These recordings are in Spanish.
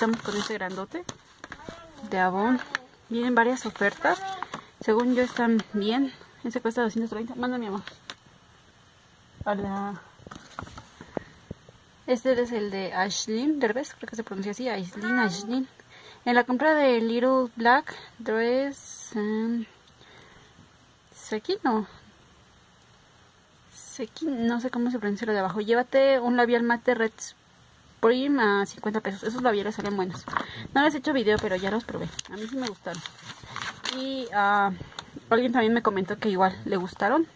Empezamos con este grandote de Avon. Vienen varias ofertas. Según yo están bien. Este cuesta 230. Manda mi amor. Hola. Este es el de Ashlyn Derbez, creo que se pronuncia así, Ashlyn, Ashlyn. En la compra de Little Black Dress... Um, no. no sé cómo se pronuncia lo de abajo. Llévate un labial mate Red Spring a 50 pesos. Esos labiales salen buenos. No les he hecho video, pero ya los probé. A mí sí me gustaron. Y uh, alguien también me comentó que igual le gustaron.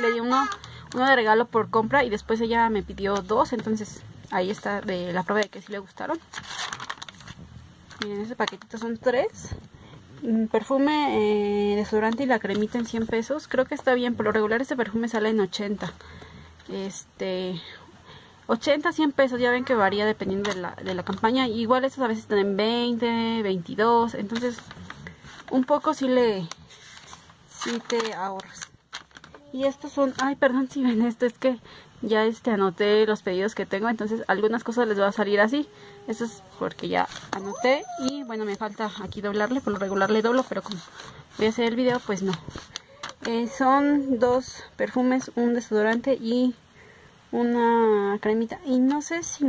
Le di uno, uno de regalo por compra y después ella me pidió dos. Entonces ahí está de la prueba de que sí le gustaron. Miren, ese paquetito son tres. Mm, perfume, eh, desodorante y la cremita en 100 pesos. Creo que está bien, por lo regular este perfume sale en 80. Este, 80, 100 pesos, ya ven que varía dependiendo de la, de la campaña. Igual estos a veces están en 20, 22, entonces un poco si le, si te ahorras. Y estos son, ay perdón si ven esto, es que ya este anoté los pedidos que tengo, entonces algunas cosas les va a salir así. Eso es porque ya anoté y bueno, me falta aquí doblarle, por lo regular le doblo, pero como voy a hacer el video, pues no. Eh, son dos perfumes, un desodorante y una cremita. Y no sé si...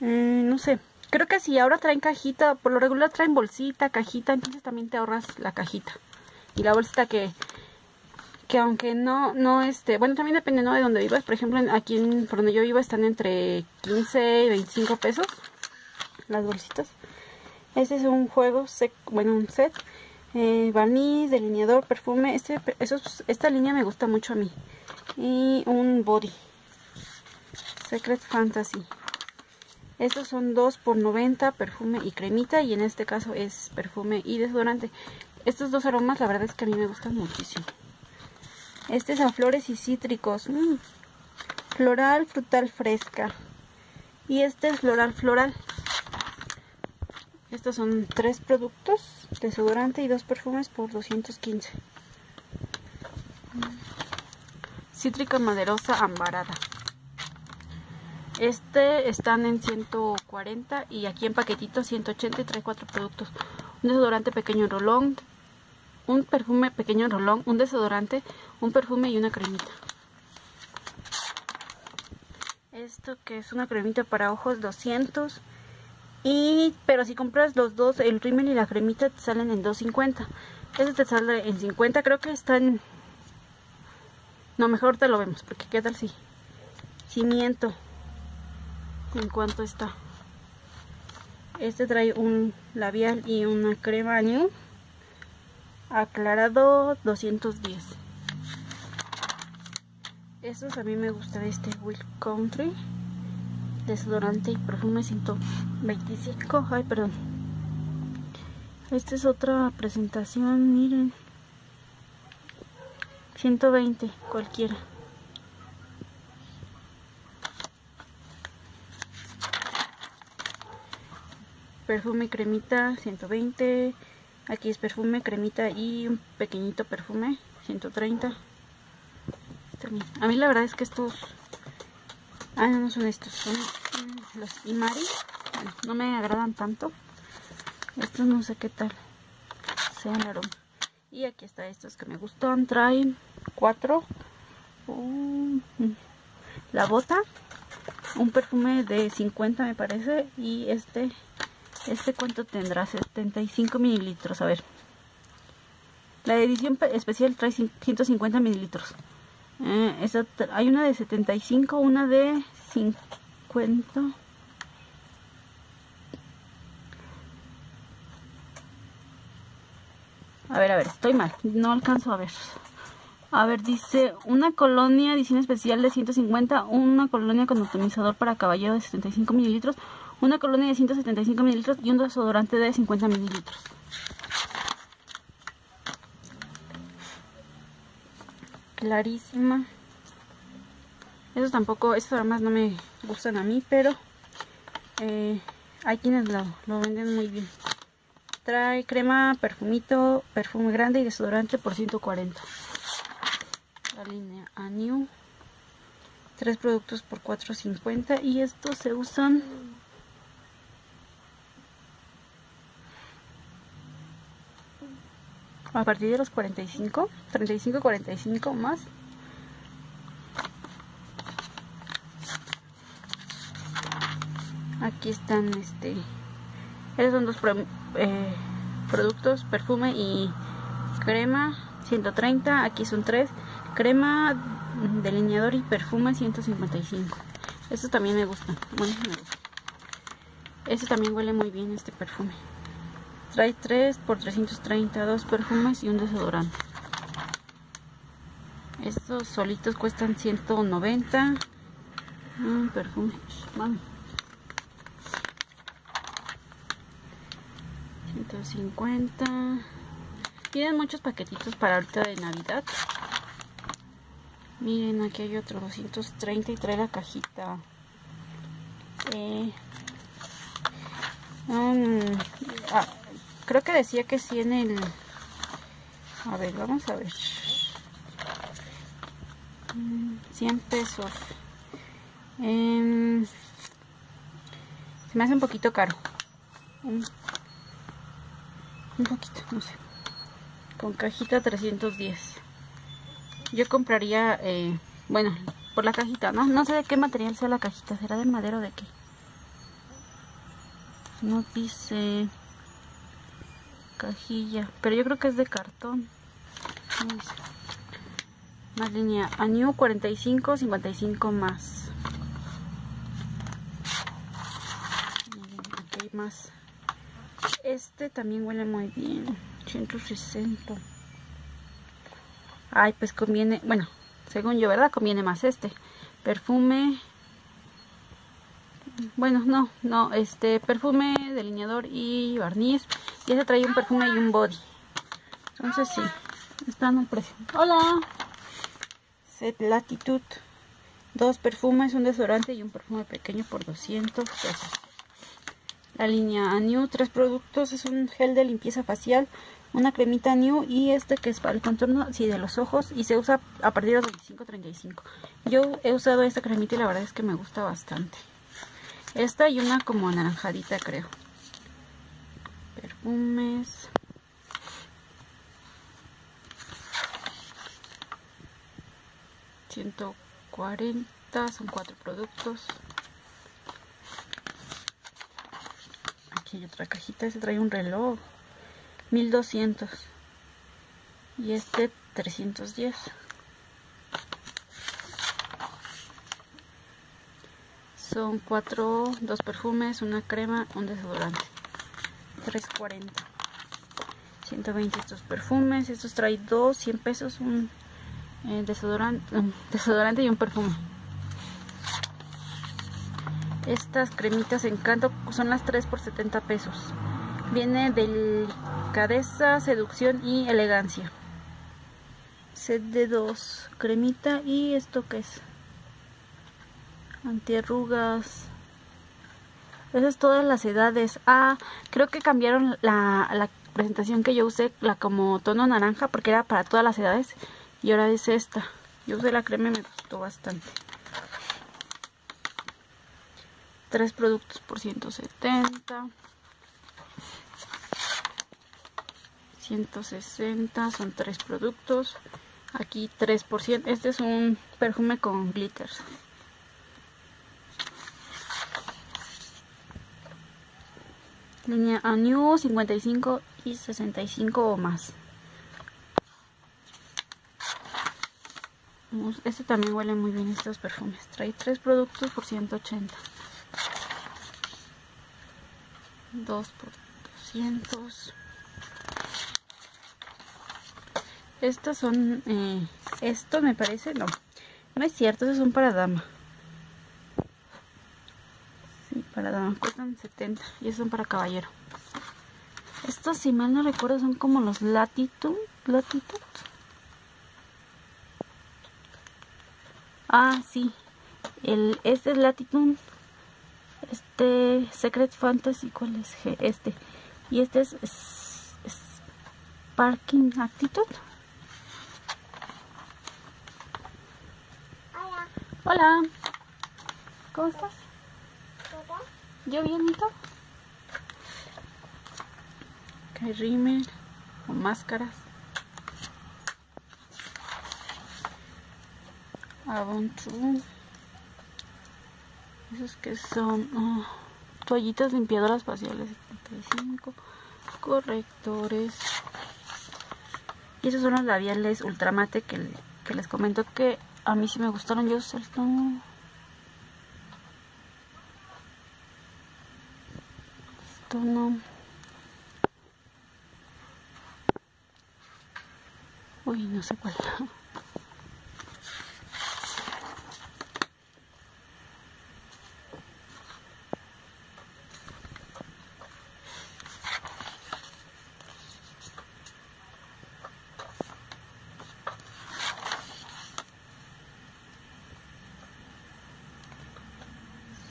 Mm, no sé. Creo que si ahora traen cajita, por lo regular traen bolsita, cajita, entonces también te ahorras la cajita. Y la bolsita que que aunque no, no este, bueno, también depende ¿no? de donde vivas, por ejemplo, aquí en, por donde yo vivo están entre 15 y 25 pesos las bolsitas. Este es un juego, bueno, un set, eh, barniz, delineador, perfume, este, esta línea me gusta mucho a mí. Y un body, Secret Fantasy. Estos son 2 por 90, perfume y cremita, y en este caso es perfume y desodorante. Estos dos aromas la verdad es que a mí me gustan muchísimo. Este es a flores y cítricos. Mm. Floral, frutal fresca. Y este es floral, floral. Estos son tres productos, desodorante y dos perfumes por 215. Cítrica maderosa ambarada. Este están en 140 y aquí en paquetito 180 y trae cuatro productos. Un desodorante pequeño rolón, un perfume pequeño rolón, un desodorante, un perfume y una cremita. Esto que es una cremita para ojos 200 y pero si compras los dos, el rímel y la cremita te salen en 2.50. Este te sale en 50, creo que están No, mejor te lo vemos, porque qué tal si cimiento en cuanto está. Este trae un labial y una crema new aclarado 210 estos a mí me gusta de este Will Country desodorante y perfume 125 ay perdón. Esta es otra presentación miren. 120 cualquiera. Perfume cremita 120 Aquí es perfume, cremita y un pequeñito perfume, 130. A mí la verdad es que estos... Ah, no, son estos, son los Imari. no me agradan tanto. Estos no sé qué tal sean aroma. Y aquí está estos que me gustan. Traen cuatro. la bota. Un perfume de 50 me parece. Y este ¿Este cuánto tendrá? 75 mililitros, a ver. La edición especial trae 150 mililitros. Eh, hay una de 75, una de 50. A ver, a ver, estoy mal. No alcanzo a ver. A ver, dice una colonia edición especial de 150, una colonia con atomizador para caballero de 75 mililitros, una colonia de 175 mililitros y un desodorante de 50 mililitros. Clarísima. Esos tampoco, esos aromas no me gustan a mí, pero eh, hay quienes lo, lo venden muy bien. Trae crema, perfumito, perfume grande y desodorante por 140. La línea A New Tres productos por 4.50 y estos se usan a partir de los 45, 35, 45 más. Aquí están este esos son dos eh, productos, perfume y crema 130, aquí son tres, crema, delineador y perfume 155. Estos también me gustan, bueno, me gusta. Este también huele muy bien este perfume. Trae 3 por 330, dos perfumes y un desodorante. Estos solitos cuestan 190. Un perfume. Vamos. 150. Tienen muchos paquetitos para ahorita de Navidad. Miren, aquí hay otro 230 y trae la cajita. Eh, um, ah, creo que decía que sí en el... A ver, vamos a ver. 100 pesos. Em, se me hace un poquito caro un poquito, no sé. Con cajita 310. Yo compraría, eh, bueno, por la cajita, ¿no? No sé de qué material sea la cajita. ¿Será de madera o de qué? No dice cajilla, pero yo creo que es de cartón. Más línea, año 45, 55 más. Aquí más. Este también huele muy bien. 160. Ay, pues conviene, bueno, según yo, ¿verdad? Conviene más este. Perfume. Bueno, no, no, este perfume, delineador y barniz. Y este trae un perfume y un body. Entonces sí, están al precio. Hola. Set Latitude. Dos perfumes, un desodorante y un perfume pequeño por 200 pesos. La línea New, tres productos, es un gel de limpieza facial, una cremita New y este que es para el contorno sí, de los ojos y se usa a partir de los 25-35. Yo he usado esta cremita y la verdad es que me gusta bastante. Esta y una como anaranjadita creo. Perfumes. ...140... son cuatro productos... Aquí hay otra cajita, se trae un reloj. 1200. Y este 310. Son cuatro, dos perfumes, una crema, un desodorante. 340. 120 estos perfumes. Estos trae dos, 100 pesos, un eh, desodorante, desodorante y un perfume. Estas cremitas Encanto son las 3 por 70 pesos. Viene delicadeza, seducción y elegancia. Set de dos. Cremita y esto que es. Antiarrugas. Esas todas las edades. Ah, creo que cambiaron la, la presentación que yo usé, la como tono naranja, porque era para todas las edades. Y ahora es esta. Yo usé la crema y me gustó bastante. Tres productos por 170. 160 son tres productos. Aquí 3%. Este es un perfume con glitters. Línea Anew 55 y 65 o más. Este también huele muy bien estos perfumes. Trae tres productos por 180. 2 por 200 estos son eh, esto me parece no no es cierto estos son para dama dama cuestan 70 y son para caballero estos si mal no recuerdo son como los latitude latitude ah sí el este es latitude este Secret Fantasy, ¿cuál es? Este. Y este es, Parking Attitude. Hola. ¿Cómo estás? ¿Yo bienito? Que rimen o máscaras. Avon True. Esos que son oh, toallitas limpiadoras faciales 75 correctores y esos son los labiales ultramate que, que les comento que a mí sí me gustaron yo esto esto no. Uy no sé cuál.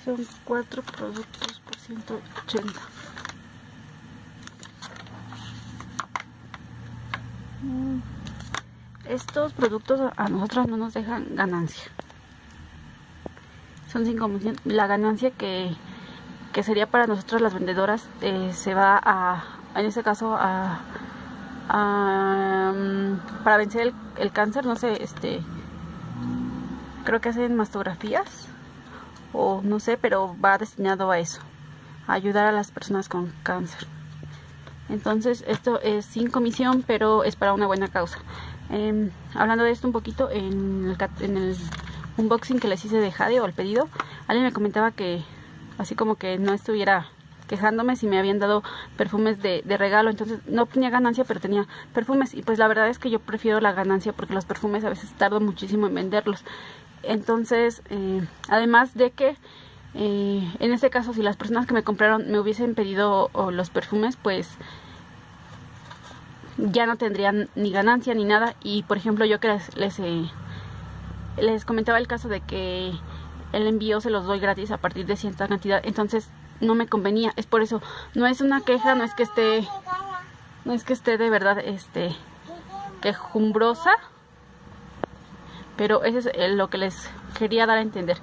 Son cuatro productos por 180 estos productos a nosotros no nos dejan ganancia son sin comisión la ganancia que, que sería para nosotros las vendedoras eh, se va a en este caso a, mm, para vencer el, cáncer no sé este creo que hacen mastografías o no sé, pero va destinado a eso, a ayudar a las personas con cáncer. Entonces esto es sin comisión, pero es para una buena causa. Em, hablando de esto un poquito, en el, unboxing que les hice de Jade o el pedido, alguien me comentaba que así como que no estuviera quejándome si me habían dado perfumes de, de, regalo, entonces no tenía ganancia, pero tenía perfumes. Y pues la verdad es que yo prefiero la ganancia porque los perfumes a veces tardo muchísimo en venderlos. Entonces, eh, además de que eh, en este caso, si las personas que me compraron me hubiesen pedido los perfumes, pues ya no tendrían ni ganancia ni nada. Y por ejemplo, yo que les, eh, les comentaba el caso de que el envío se los doy gratis a partir de cierta cantidad, entonces no me convenía. Es por eso, no es una queja, no es que esté, no es que esté de verdad, este, quejumbrosa pero eso es lo que les quería dar a entender,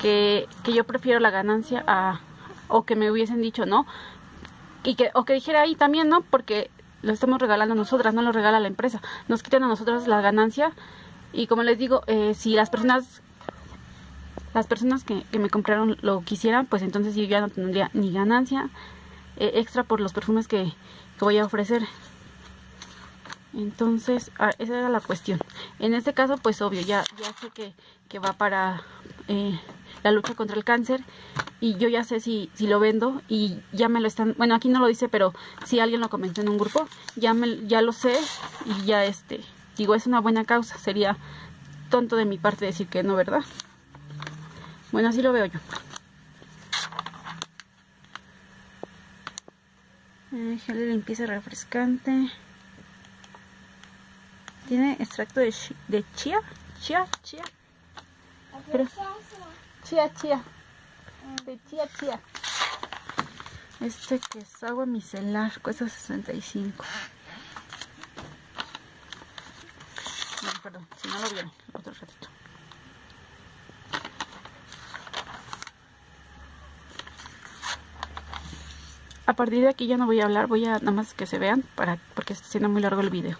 que, que yo prefiero la ganancia a, o que me hubiesen dicho no, y que, o que dijera ahí también no, porque lo estamos regalando nosotras, no lo regala la empresa, nos quitan a nosotros la ganancia, y como les digo, eh, si las personas las personas que, me compraron lo quisieran, pues entonces yo ya no tendría ni ganancia eh, extra por los perfumes que, voy a ofrecer. Entonces, ah, esa era la cuestión. En este caso, pues obvio, ya, sé que va para eh, la lucha contra el cáncer y yo ya sé si, si lo vendo y ya me lo están, bueno, aquí no lo dice, pero si alguien lo comentó en un grupo, ya, me, ya lo sé y ya este, digo, es una buena causa, sería tonto de mi parte decir que no, ¿verdad? Bueno, así lo veo yo. Eh, limpieza refrescante. Tiene extracto de, de chía, chía, chía. Chía, chía. De chía, chía. Este que es agua micelar, cuesta 65. No, perdón, si no lo vieron, otro ratito. A partir de aquí ya no voy a hablar, voy a nada más que se vean para porque está siendo muy largo el video.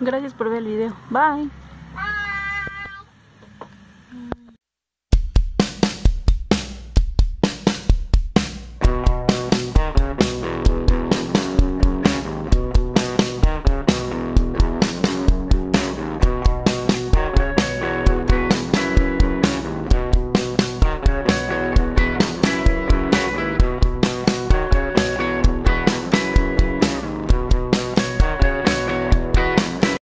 Gracias por ver el video. Bye.